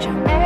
就